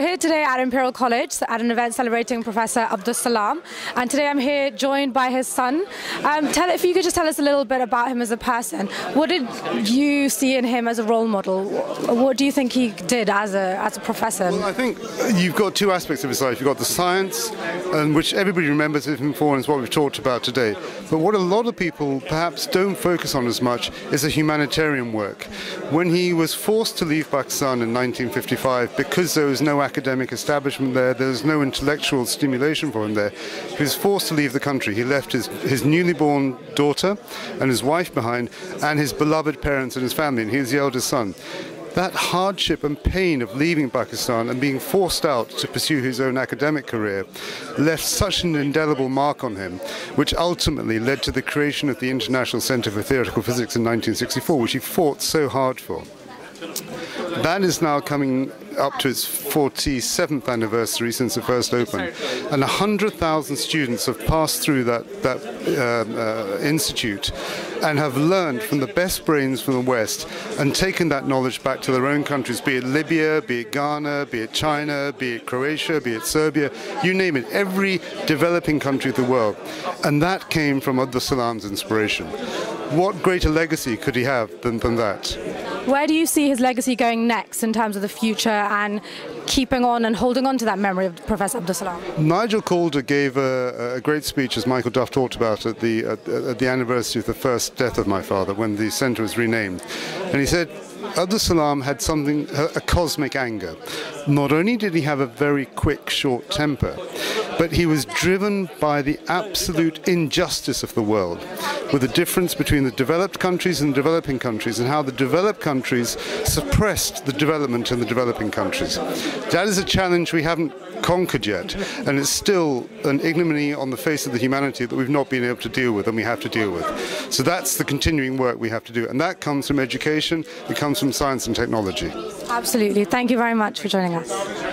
We're here today at Imperial College at an event celebrating Professor Abdus Salam, and today I'm here joined by his son. Um, tell if you could just tell us a little bit about him as a person. What did you see in him as a role model? What do you think he did as a as a professor? Well, I think you've got two aspects of his life. You've got the science, and which everybody remembers him for, and is what we've talked about today. But what a lot of people perhaps don't focus on as much is the humanitarian work. When he was forced to leave Pakistan in 1955 because there was no academic establishment there, there was no intellectual stimulation for him there, he was forced to leave the country. He left his, his newly born daughter and his wife behind, and his beloved parents and his family, and he was the eldest son that hardship and pain of leaving Pakistan and being forced out to pursue his own academic career left such an indelible mark on him, which ultimately led to the creation of the International Centre for Theoretical Physics in 1964, which he fought so hard for. That is now coming up to its 47th anniversary since it first opened, and 100,000 students have passed through that, that uh, uh, institute and have learned from the best brains from the West and taken that knowledge back to their own countries, be it Libya, be it Ghana, be it China, be it Croatia, be it Serbia, you name it, every developing country of the world. And that came from Abdus Salam's inspiration. What greater legacy could he have than, than that? Where do you see his legacy going next in terms of the future and keeping on and holding on to that memory of Professor Abdus Salam? Nigel Calder gave a, a, great speech, as Michael Duff talked about, at the, at, at the anniversary of the first death of my father when the centre was renamed. And he said, Abdus Salam had something, a cosmic anger. Not only did he have a very quick, short temper, but he was driven by the absolute injustice of the world, with the difference between the developed countries and developing countries, and how the developed countries suppressed the development in the developing countries. That is a challenge we haven't conquered yet, and it's still an ignominy on the face of the humanity that we've not been able to deal with and we have to deal with. So that's the continuing work we have to do, and that comes from education, it comes from science and technology. Absolutely. Thank you very much for joining us. vemos.